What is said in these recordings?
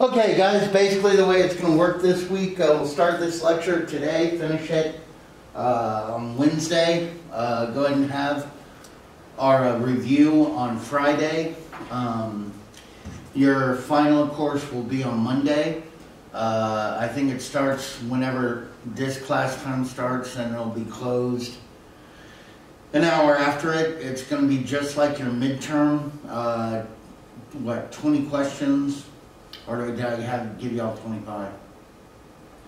Okay, guys, basically the way it's going to work this week, uh, we'll start this lecture today, finish it uh, on Wednesday. Uh, go ahead and have our uh, review on Friday. Um, your final course will be on Monday. Uh, I think it starts whenever this class time starts and it'll be closed an hour after it. It's going to be just like your midterm. Uh, what, 20 questions? Or did I have to give y'all 25?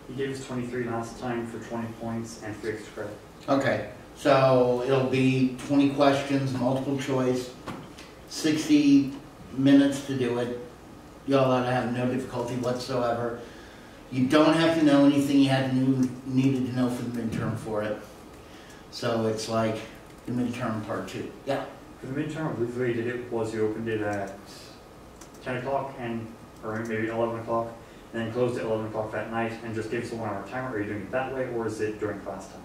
He gave us 23 last time for 20 points and 3 extra credit. Okay, so it'll be 20 questions, multiple choice, 60 minutes to do it. Y'all ought to have no difficulty whatsoever. You don't have to know anything you had to needed to know for the midterm for it. So it's like the midterm part two. Yeah. For the midterm, I believe the way you did it was you opened it at 10 o'clock and, or maybe 11 o'clock, and then closed at 11 o'clock that night and just gave us a one hour timer. Are you doing it that way or is it during class time?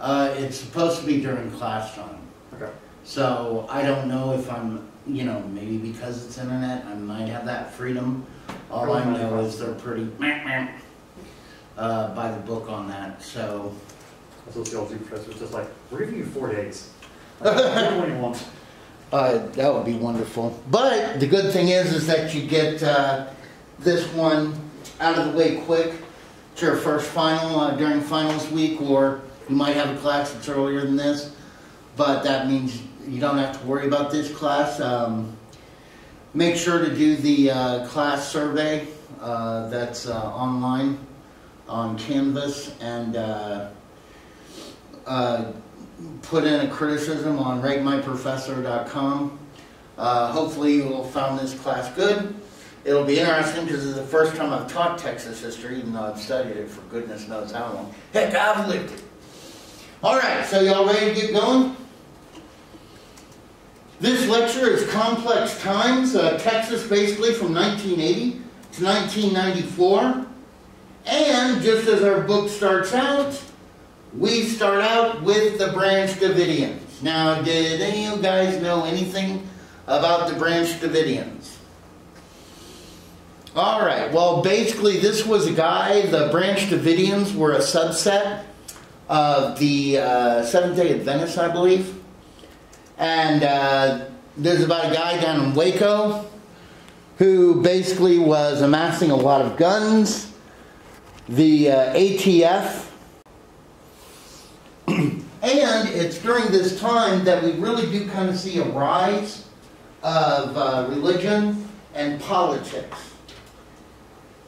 Uh, it's supposed to be during class time. Okay. So I don't know if I'm, you know, maybe because it's internet, I might have that freedom. All I know is they're pretty uh, by the book on that. So A sociology professor was just like, we're giving you four days. Like, pick one you want. Uh, that would be wonderful. But the good thing is, is that you get uh, this one out of the way quick. It's your first final uh, during finals week, or you might have a class that's earlier than this. But that means you don't have to worry about this class. Um, make sure to do the uh, class survey uh, that's uh, online on Canvas and put in a criticism on ratemyprofessor.com. Uh, hopefully you will found this class good. It'll be interesting because it's the first time I've taught Texas history, even though I've studied it for goodness knows how long. Heck, I've lived it. All right, so y'all ready to get going? This lecture is Complex Times, uh, Texas basically from 1980 to 1994. And just as our book starts out, we start out with the Branch Davidians. Now, did any of you guys know anything about the Branch Davidians? All right, well, basically, this was a guy, the Branch Davidians were a subset of the uh, Seventh day Adventists, I believe. And uh, there's about a guy down in Waco who basically was amassing a lot of guns. The uh, ATF. And it's during this time that we really do kind of see a rise of uh, religion and politics.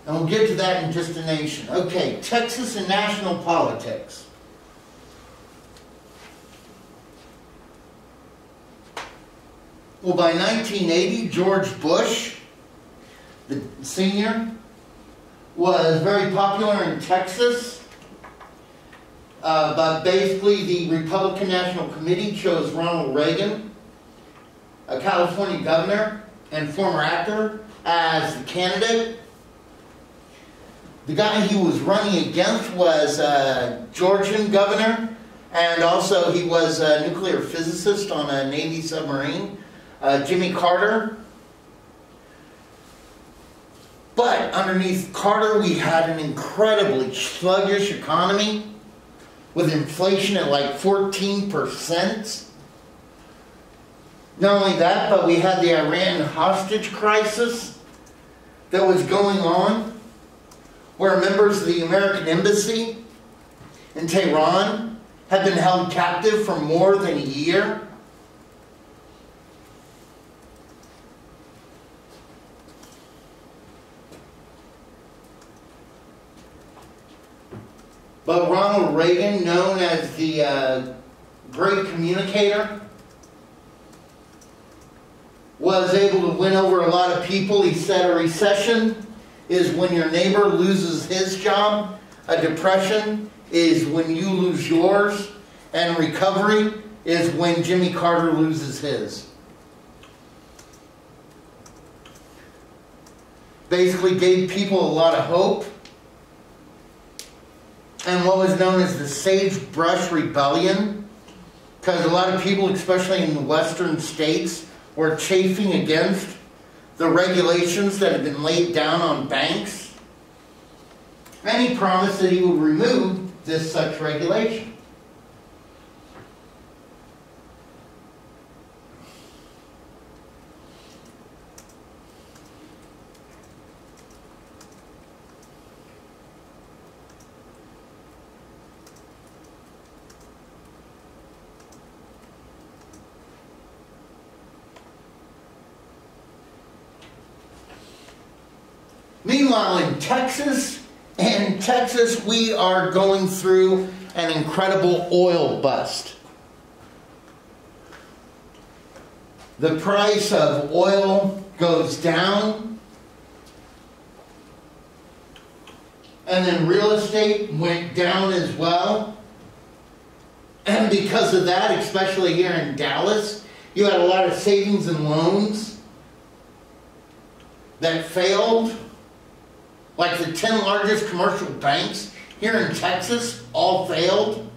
And we'll get to that in just a nation. Okay, Texas and national politics. Well, by 1980, George Bush, the senior, was very popular in Texas. Uh, but basically, the Republican National Committee chose Ronald Reagan, a California governor and former actor, as the candidate. The guy he was running against was a Georgian governor, and also he was a nuclear physicist on a Navy submarine uh, Jimmy Carter. But underneath Carter, we had an incredibly sluggish economy with inflation at like 14%. Not only that, but we had the Iran hostage crisis that was going on, where members of the American embassy in Tehran had been held captive for more than a year. But Ronald Reagan, known as the uh, great communicator, was able to win over a lot of people. He said a recession is when your neighbor loses his job, a depression is when you lose yours, and recovery is when Jimmy Carter loses his. Basically, gave people a lot of hope and what was known as the Sagebrush Rebellion, because a lot of people, especially in the western states, were chafing against the regulations that had been laid down on banks. And he promised that he would remove this such regulation. Meanwhile, in Texas, in Texas, we are going through an incredible oil bust. The price of oil goes down, and then real estate went down as well. And because of that, especially here in Dallas, you had a lot of savings and loans that failed like the 10 largest commercial banks here in Texas all failed.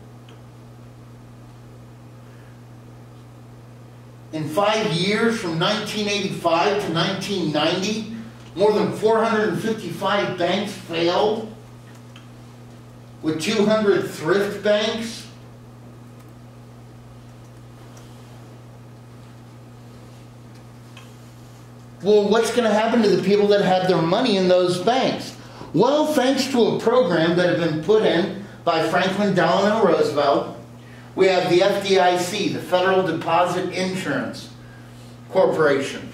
In five years, from 1985 to 1990, more than 455 banks failed, with 200 thrift banks. Well, what's going to happen to the people that had their money in those banks? Well, thanks to a program that had been put in by Franklin Delano Roosevelt, we have the FDIC, the Federal Deposit Insurance Corporation.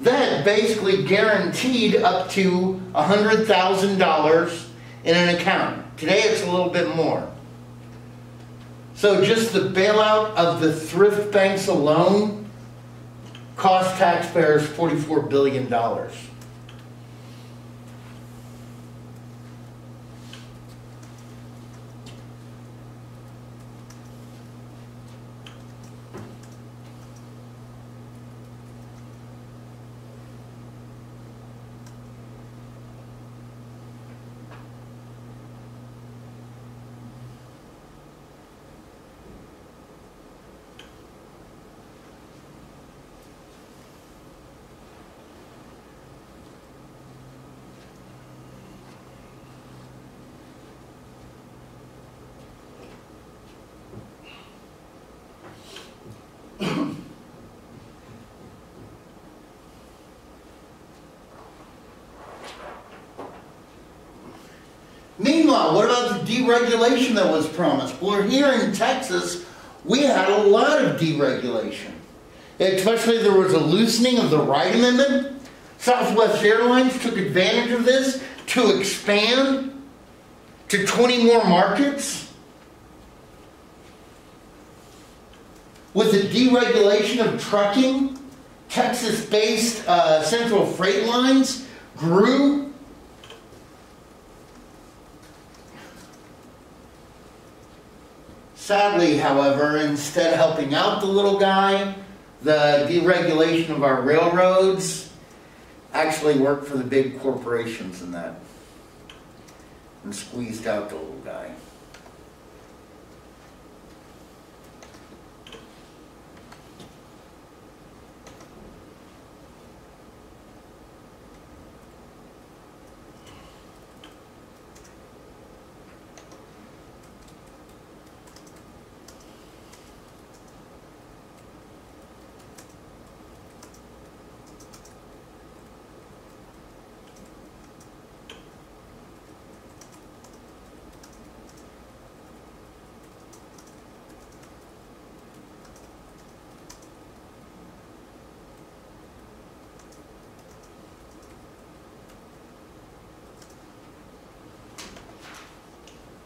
That basically guaranteed up to $100,000 in an account. Today it's a little bit more. So just the bailout of the thrift banks alone cost taxpayers $44 billion. What about the deregulation that was promised? Well, here in Texas, we had a lot of deregulation. Especially there was a loosening of the Wright Amendment. Southwest Airlines took advantage of this to expand to 20 more markets. With the deregulation of trucking, Texas-based uh, Central Freight Lines grew Sadly, however, instead of helping out the little guy, the deregulation of our railroads actually worked for the big corporations in that and squeezed out the little guy.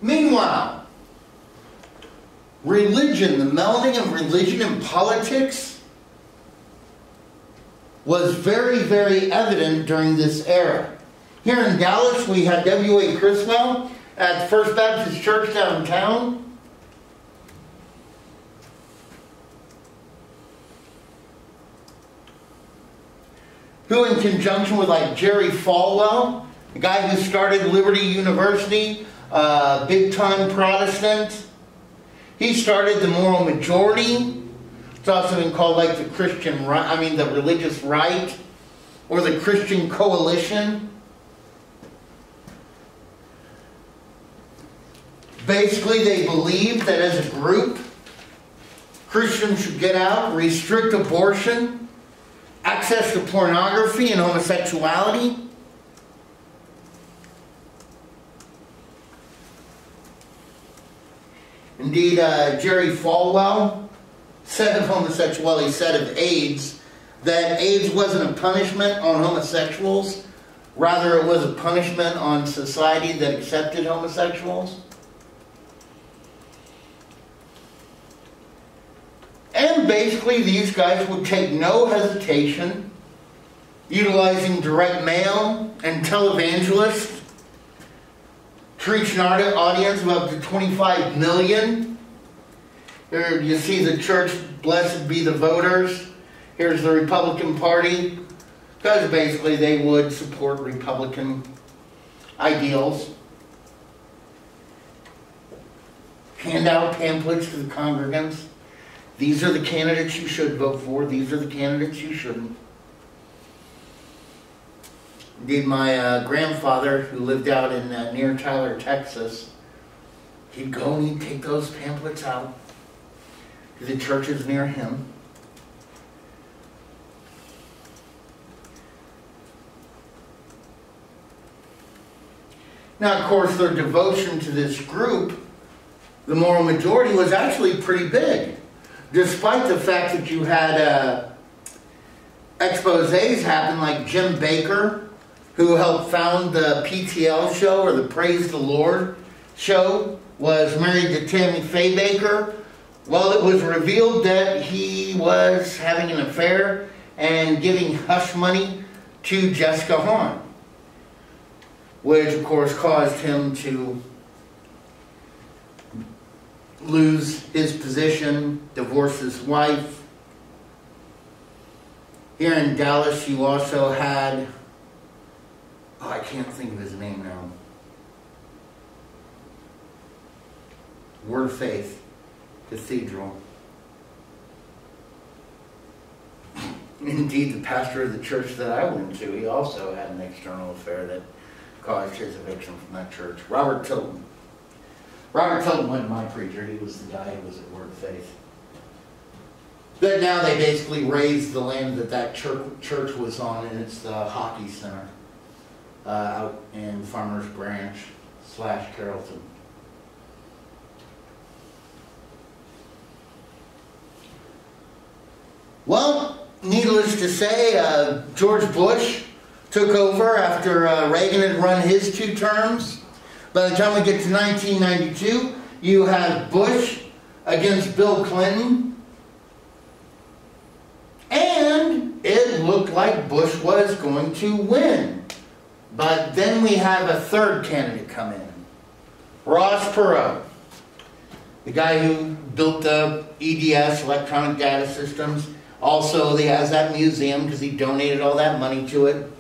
Meanwhile, religion, the melding of religion and politics was very, very evident during this era. Here in Dallas, we had W.A. Criswell at First Baptist Church downtown. Who, in conjunction with like Jerry Falwell, the guy who started Liberty University, uh, big time Protestant. He started the moral majority. It's also been called like the Christian I mean the religious right. or the Christian Coalition. Basically, they believe that as a group, Christians should get out, restrict abortion, access to pornography and homosexuality. Indeed, uh, Jerry Falwell said of homosexuality, said of AIDS, that AIDS wasn't a punishment on homosexuals, rather, it was a punishment on society that accepted homosexuals. And basically, these guys would take no hesitation, utilizing direct mail and televangelists to reach an audience of up to 25 million. Here you see the church, blessed be the voters. Here's the Republican Party, because basically they would support Republican ideals. Hand out pamphlets to the congregants. These are the candidates you should vote for. These are the candidates you shouldn't. Indeed, my uh, grandfather, who lived out in uh, near Tyler, Texas, he'd go and he'd take those pamphlets out to the churches near him. Now, of course, their devotion to this group, the moral majority, was actually pretty big despite the fact that you had uh, exposes happen like Jim Bakker, who helped found the PTL show or the Praise the Lord show, was married to Tammy Faye Bakker. Well, it was revealed that he was having an affair and giving hush money to Jessica Hahn, which of course caused him to lose his position, divorce his wife. Here in Dallas, you also had, oh, I can't think of his name now. Word of Faith Cathedral. Indeed, the pastor of the church that I went to, he also had an external affair that caused his eviction from that church. Robert Tilton. Robert Tilton wasn't my preacher. He was the guy who was at Word of Faith. But now they basically raised the land that that church, church was on, and it's the hockey center uh, out in Farmers Branch slash Carrollton. Well, needless to say, uh, George Bush took over after uh, Reagan had run his two terms. By the time we get to 1992, you have Bush against Bill Clinton. And it looked like Bush was going to win. But then we have a third candidate come in. Ross Perot, the guy who built the EDS, Electronic Data Systems. Also, he has that museum because he donated all that money to it.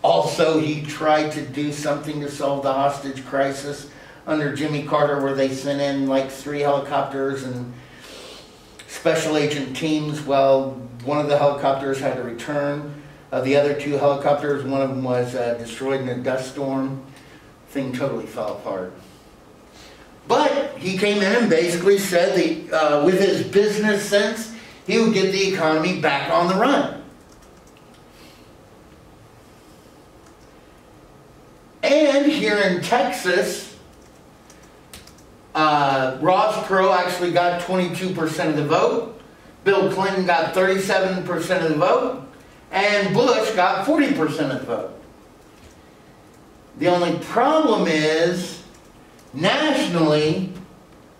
Also, he tried to do something to solve the hostage crisis under Jimmy Carter where they sent in like three helicopters and special agent teams. Well, one of the helicopters had to return. Of the other two helicopters, one of them was uh, destroyed in a dust storm. Thing totally fell apart. But he came in and basically said that uh, with his business sense, he would get the economy back on the run. And here in Texas, uh, Ross Perot actually got 22% of the vote. Bill Clinton got 37% of the vote. And Bush got 40% of the vote. The only problem is, nationally,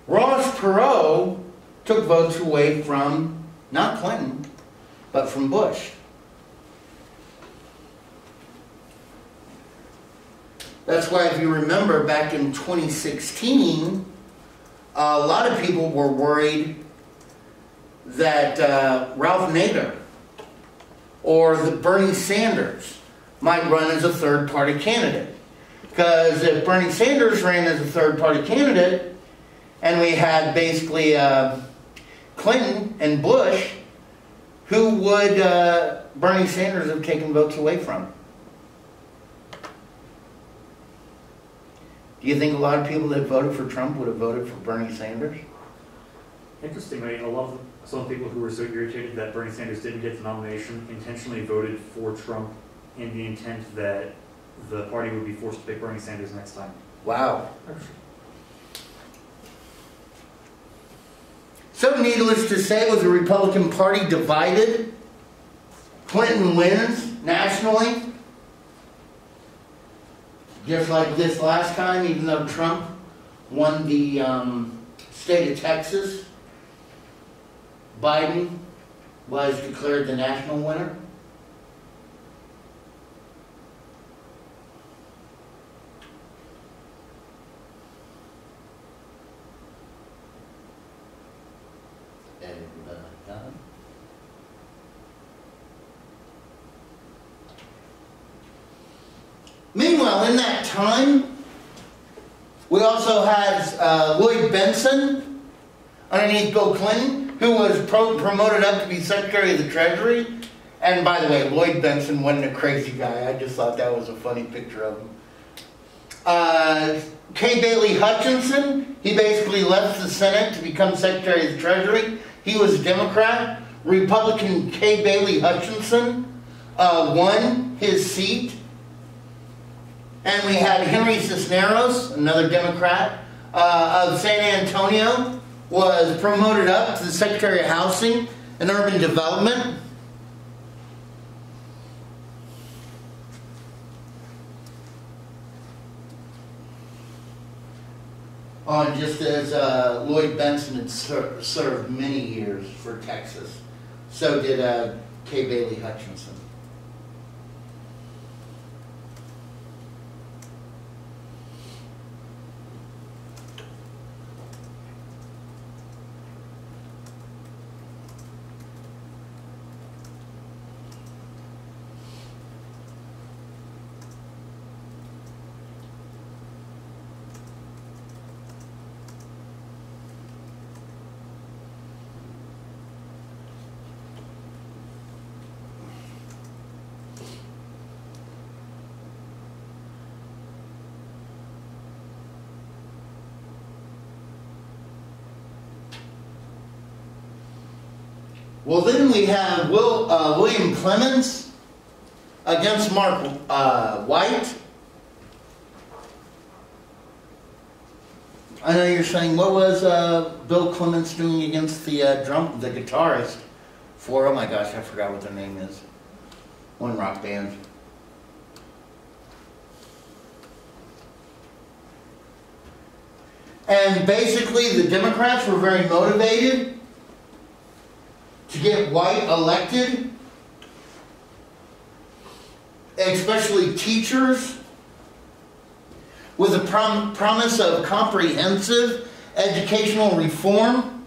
Ross Perot took votes away from, not Clinton, but from Bush. That's why, if you remember, back in 2016, a lot of people were worried that uh, Ralph Nader or the Bernie Sanders might run as a third party candidate. Because if Bernie Sanders ran as a third party candidate, and we had basically uh, Clinton and Bush who would uh, Bernie Sanders have taken votes away from? Do you think a lot of people that voted for Trump would have voted for Bernie Sanders? Interestingly, a lot of some people who were so irritated that Bernie Sanders didn't get the nomination intentionally voted for Trump in the intent that the party would be forced to pick Bernie Sanders next time. Wow. So, needless to say, was the Republican Party divided? Clinton wins nationally, just like this last time, even though Trump won the um, state of Texas. Biden was declared the national winner. Everybody? Meanwhile, in that time, we also had uh, Lloyd Bentsen underneath Bill Clinton, who was pro- promoted up to be Secretary of the Treasury. And by the way, Lloyd Bentsen wasn't a crazy guy. I just thought that was a funny picture of him. Uh, Kay Bailey Hutchinson, he basically left the Senate to become Secretary of the Treasury. He was a Democrat. Republican Kay Bailey Hutchinson uh, won his seat. And we had Henry Cisneros, another Democrat uh, of San Antonio, was promoted up to the Secretary of Housing and Urban Development. On just as uh, Lloyd Bentsen had ser- served many years for Texas, so did uh, Kay Bailey Hutchinson. Well, then we have Will, uh, William Clements against Mark uh, White. I know you're saying, what was uh, Bill Clements doing against the uh, drum, the guitarist for? Oh my gosh, I forgot what the name is. One rock band. And basically, the Democrats were very motivated get White elected, especially teachers, with a prom- promise of comprehensive educational reform.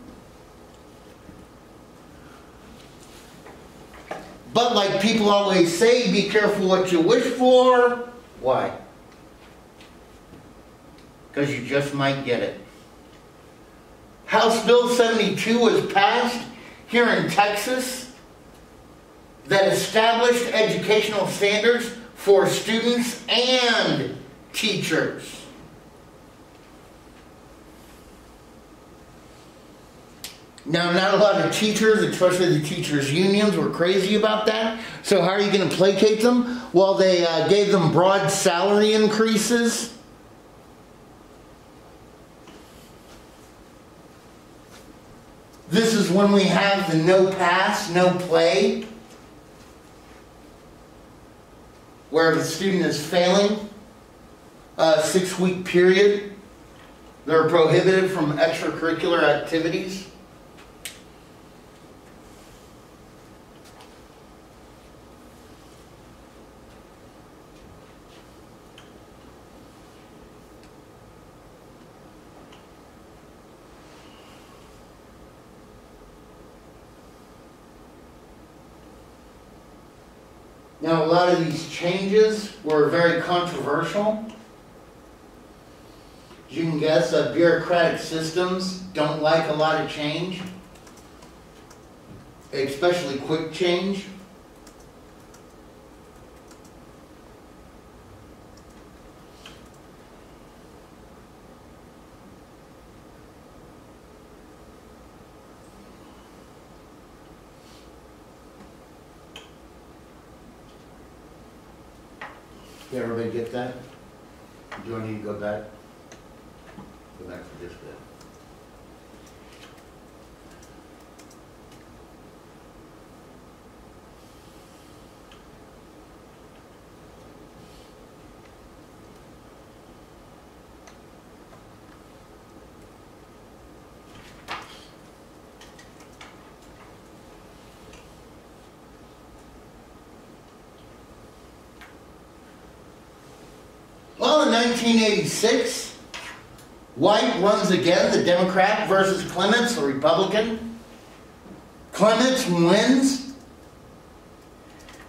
But, like people always say, be careful what you wish for. Why? Because you just might get it. House Bill 72 was passed here in Texas that established educational standards for students and teachers. Now, not a lot of teachers, especially the teachers' unions, were crazy about that. So, how are you going to placate them? Well, they uh, gave them broad salary increases. This is when we have the no pass, no play, where the student is failing a six week period. They're prohibited from extracurricular activities. Now, a lot of these changes were very controversial. As you can guess, uh, bureaucratic systems don't like a lot of change. especially quick change. Everybody get that? Do I need to go back? Go back for this bit. Well, in 1986, White runs again, the Democrat versus Clements, the Republican. Clements wins.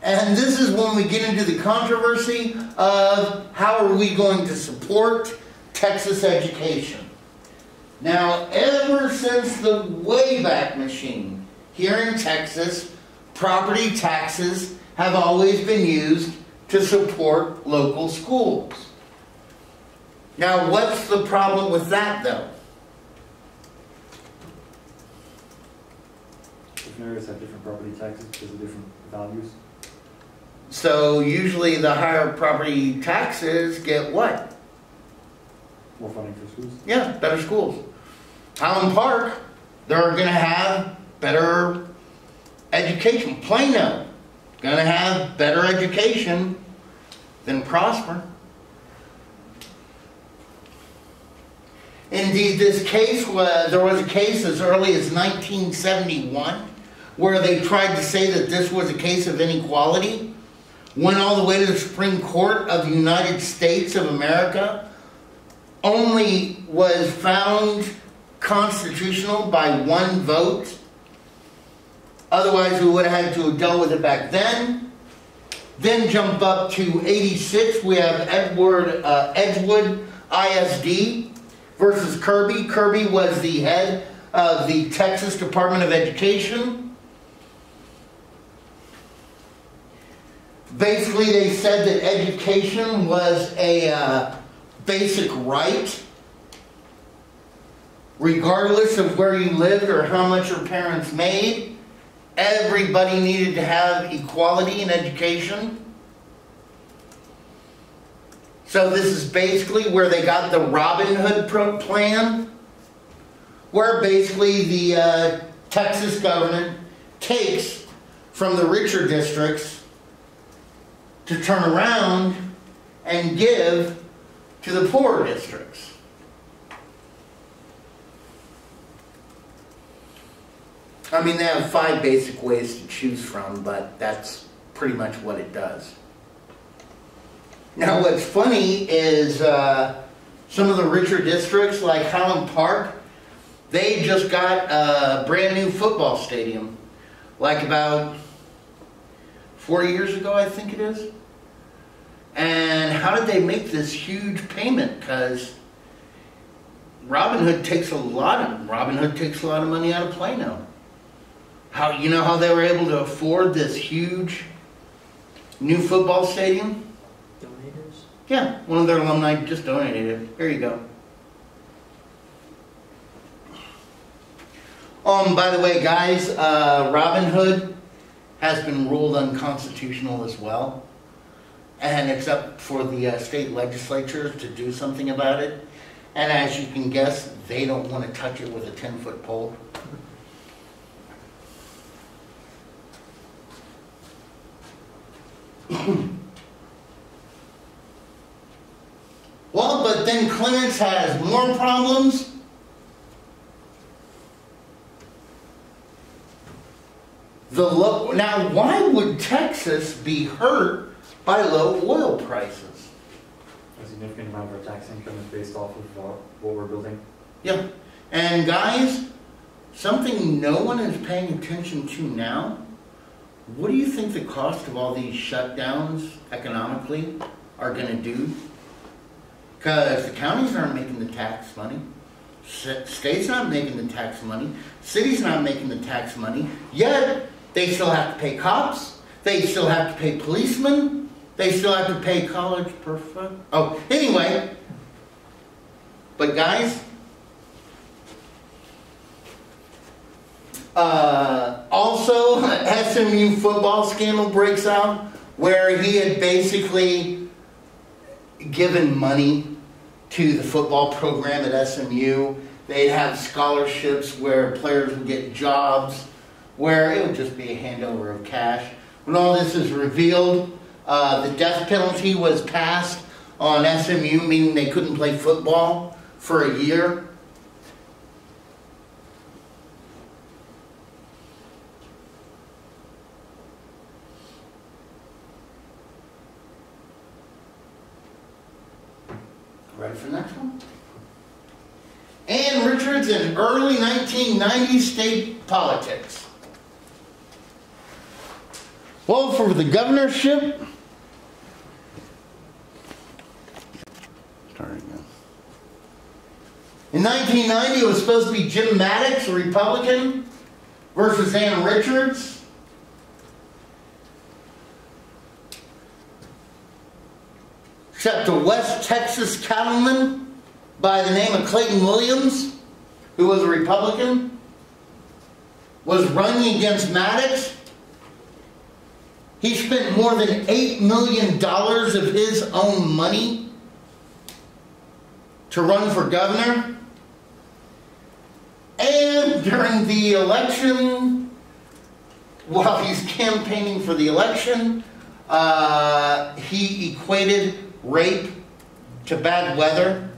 And this is when we get into the controversy of how are we going to support Texas education. Now, ever since the Wayback Machine here in Texas, property taxes have always been used to support local schools. Now, what's the problem with that, though? Different areas have different property taxes because of different values. So, usually the higher property taxes get what? More funding for schools. Yeah, better schools. Highland Park, they're going to have better education. Plano, going to have better education than Prosper. Indeed, this case was, there was a case as early as 1971 where they tried to say that this was a case of inequality. Went all the way to the Supreme Court of the United States of America. Only was found constitutional by one vote. Otherwise, we would have had to have dealt with it back then. Then jump up to 86, we have Edward uh, Edgewood ISD versus Kirby. Kirby was the head of the Texas Department of Education. Basically, they said that education was a uh, basic right, regardless of where you lived or how much your parents made. Everybody needed to have equality in education. So this is basically where they got the Robin Hood plan, where basically the uh, Texas government takes from the richer districts to turn around and give to the poorer districts. I mean, they have five basic ways to choose from, but that's pretty much what it does. Now, what's funny is uh, some of the richer districts, like Highland Park, they just got a brand new football stadium, like about four years ago, I think it is. And how did they make this huge payment? Because Robin Hood takes a lot of Robin Hood takes a lot of money out of Plano. How you know how they were able to afford this huge new football stadium? Yeah, one of their alumni just donated it. Here you go. Um, by the way, guys, uh, Robin Hood has been ruled unconstitutional as well. And it's up for the uh, state legislature to do something about it. And as you can guess, they don't want to touch it with a 10 foot pole. Then Clarence has more problems. The low, now, why would Texas be hurt by low oil prices? A significant amount of our tax income is based off of uh, what we're building. Yeah, and guys, something no one is paying attention to now. What do you think the cost of all these shutdowns economically are going to do? Because the counties aren't making the tax money, state's not making the tax money, city's not making the tax money. Yet They still have to pay cops. They still have to pay policemen. They still have to pay college prof. Oh, anyway. But guys, uh, also SMU football scandal breaks out where he had basically given money to the football program at SMU. They'd have scholarships where players would get jobs, where it would just be a handover of cash. When all this is revealed, uh, the death penalty was passed on SMU, meaning they couldn't play football for a year. Ready for the next one? In early 1990s state politics. Well, for the governorship. In 1990, it was supposed to be Jim Mattox, a Republican, versus Ann Richards. Except a West Texas cattleman by the name of Clayton Williams, who was a Republican, was running against Mattox. He spent more than $8 million of his own money to run for governor. And during the election, while he's campaigning for the election, uh, he equated rape to bad weather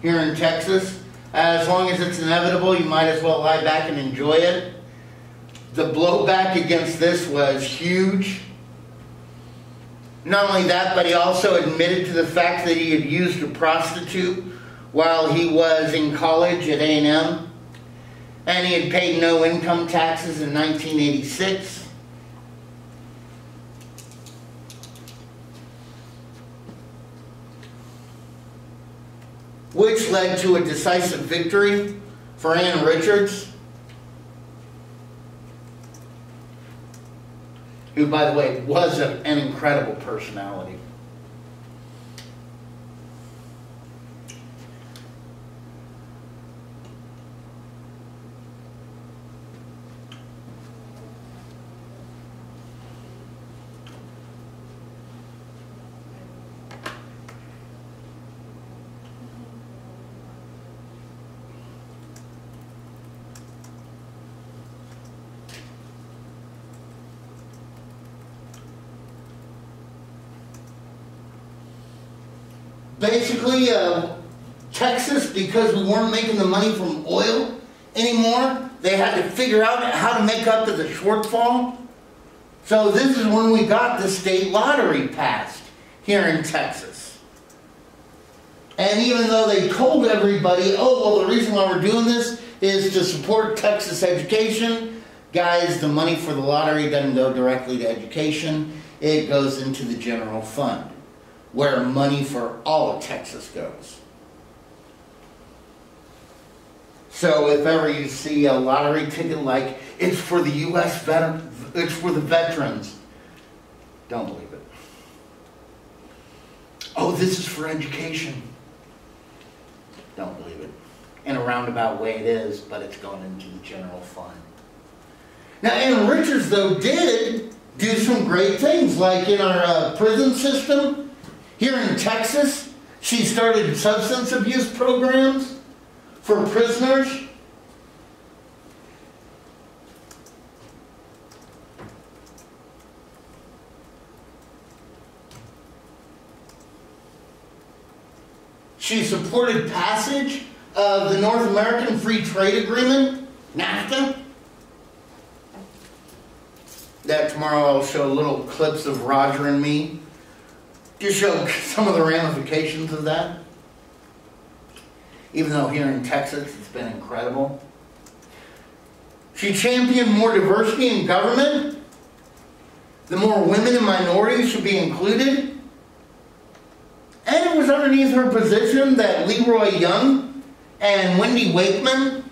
here in Texas. As long as it's inevitable, you might as well lie back and enjoy it. The blowback against this was huge. Not only that, but he also admitted to the fact that he had used a prostitute while he was in college at A&M. And he had paid no income taxes in 1986. Which led to a decisive victory for Ann Richards. who, by the way, was an incredible personality. basically, uh, Texas, because we weren't making the money from oil anymore, they had to figure out how to make up to the shortfall. So this is when we got the state lottery passed here in Texas. And even though they told everybody, oh, well, the reason why we're doing this is to support Texas education, guys, the money for the lottery doesn't go directly to education. It goes into the general fund where money for all of Texas goes. So if ever you see a lottery ticket like it's for the U.S. veteran, it's for the veterans, don't believe it. Oh, this is for education. Don't believe it. In a roundabout way it is, but it's going into the general fund. Now, Ann Richards, though, did do some great things, like in our uh, prison system, here in Texas, she started substance abuse programs for prisoners. She supported passage of the North American Free Trade Agreement, NAFTA. That tomorrow I'll show little clips of Roger and me to show some of the ramifications of that. Even though here in Texas it's been incredible. She championed more diversity in government. The more women and minorities should be included. And it was underneath her position that Leroy Young and Wendy Wakeman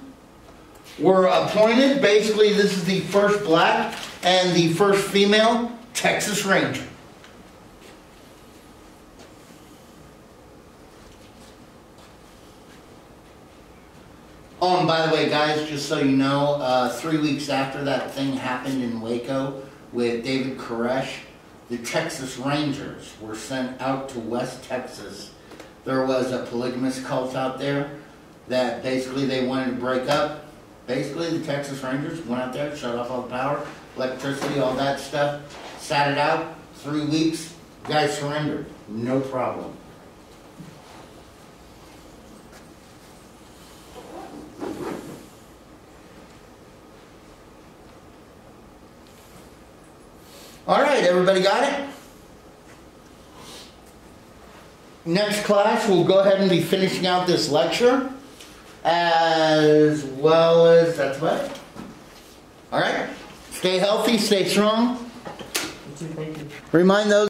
were appointed. Basically, this is the first black and the first female Texas Ranger. Oh, and by the way, guys, just so you know, uh, three weeks after that thing happened in Waco with David Koresh, the Texas Rangers were sent out to West Texas. There was a polygamous cult out there that basically they wanted to break up. Basically, the Texas Rangers went out there, shut off all the power, electricity, all that stuff, sat it out, three weeks, guys surrendered, no problem. All right, everybody got it? Next class, we'll go ahead and be finishing out this lecture, as well as, that's about it. All right, stay healthy, stay strong. Remind those